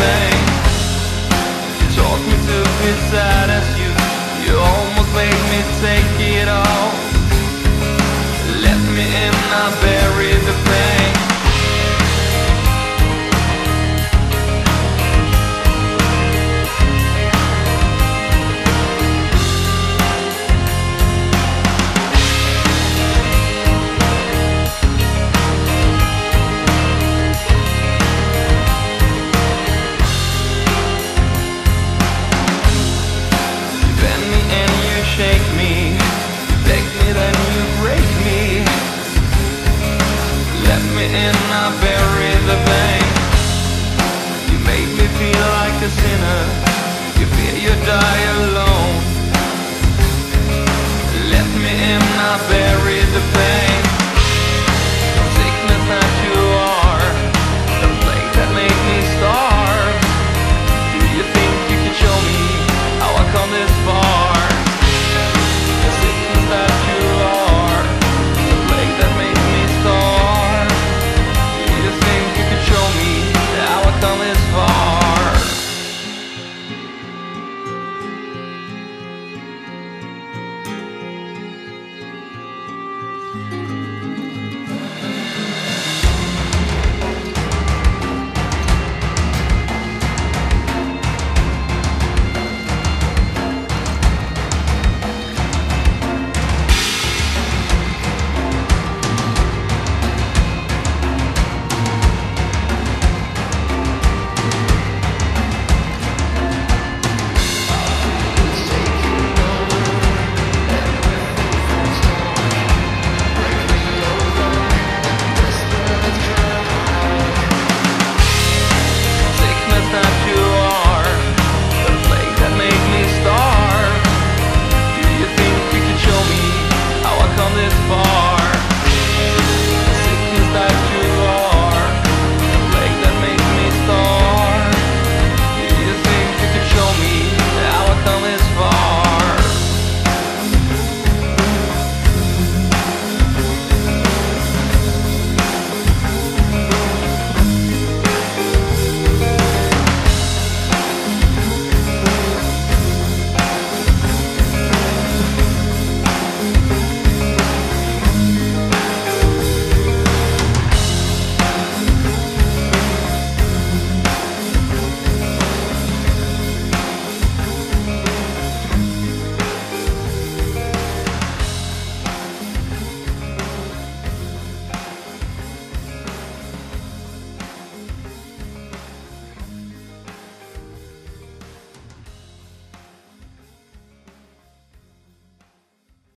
thing You talked me to inside as you. You almost made me take it all. Let me in my bed. bury the the